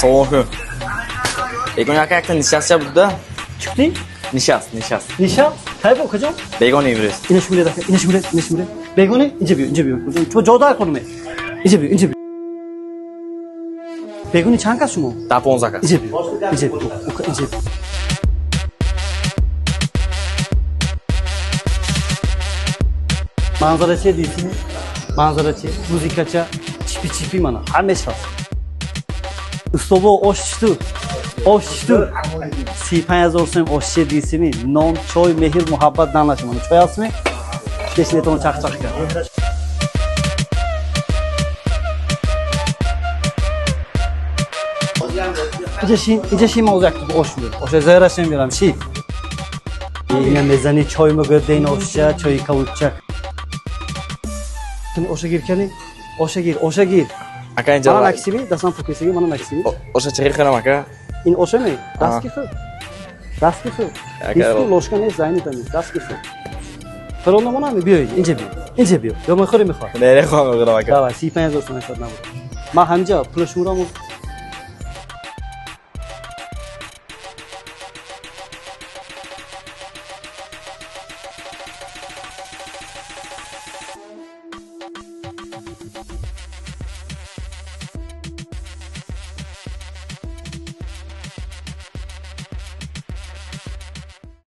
Assalomu Begona aka yakında nişasta burada. Çıktı. Nişast, nişast. Nişan. Tayyip okuyacağım. Begona Everest. İne şuraya dakika. İne şuraya. İne şuraya. Begone ince bir ince bir. Ço joda konumu. İnce bir ince bir. Begone çanka şu mu? Tapon aka. İnce bir. İnce bir. İnce bir. Manzarachi deysizmi? Manzarachi, muzikachi, chipi chipi mana hammasi. Ustobo oshishdi. Oshishdi. Siypangiz o'rsam oshchi deysizmi? Non, choy, mehr, muhabbat damlashi mana. Choy olsizmi? Kechlik to'g'ri chaqchaqga. Idzie shi, idzie shi mawzu yakni oshmi. O'sha zayrashim beram shi. Yine mezani choy mu go'dayn oshcha, choy kavutcha. Kim o'sha girkani? O'sha gir, o'sha gir. Akainja. Mana Laksmi? Dasan Fukusiga mana Laksmi? O'sha chayqanam aka. In o'sha ne? Daskifu. Daskifu. Aka. Loshka ne zaynita ne? Daskifu. فرانو منم بیای اینجا بیا اینجا بیا یا من خوری می‌خوام نه نه خواهم بگیرم اگه بابا سی پنج دوست من خود نبود ما همجا پلوش مورامو